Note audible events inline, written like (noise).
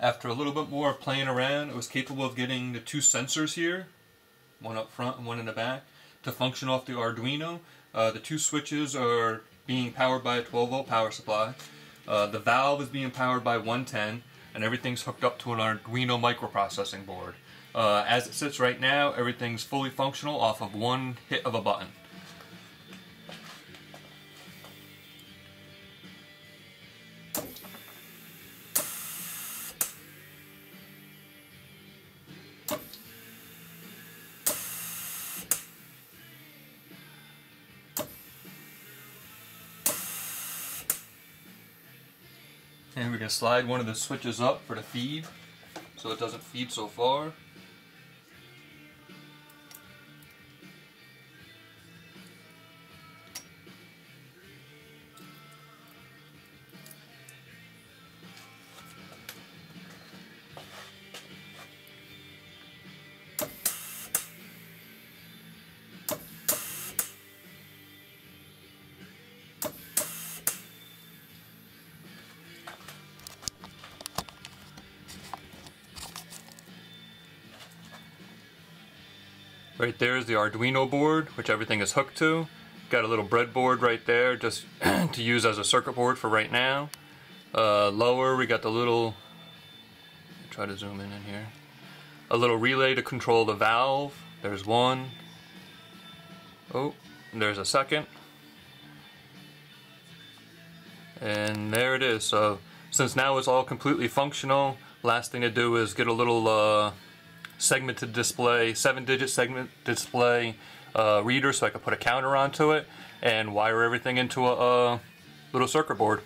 After a little bit more playing around, it was capable of getting the two sensors here, one up front and one in the back, to function off the Arduino. Uh, the two switches are being powered by a 12 volt power supply. Uh, the valve is being powered by 110 and everything's hooked up to an Arduino microprocessing board. Uh, as it sits right now, everything's fully functional off of one hit of a button. And we're going to slide one of the switches up for the feed so it doesn't feed so far. Right there is the Arduino board, which everything is hooked to. Got a little breadboard right there just (clears throat) to use as a circuit board for right now. Uh, lower we got the little, try to zoom in in here, a little relay to control the valve. There's one. Oh, there's a second. And there it is. So since now it's all completely functional, last thing to do is get a little uh, segmented display, seven digit segment display uh, reader so I could put a counter onto it and wire everything into a, a little circuit board.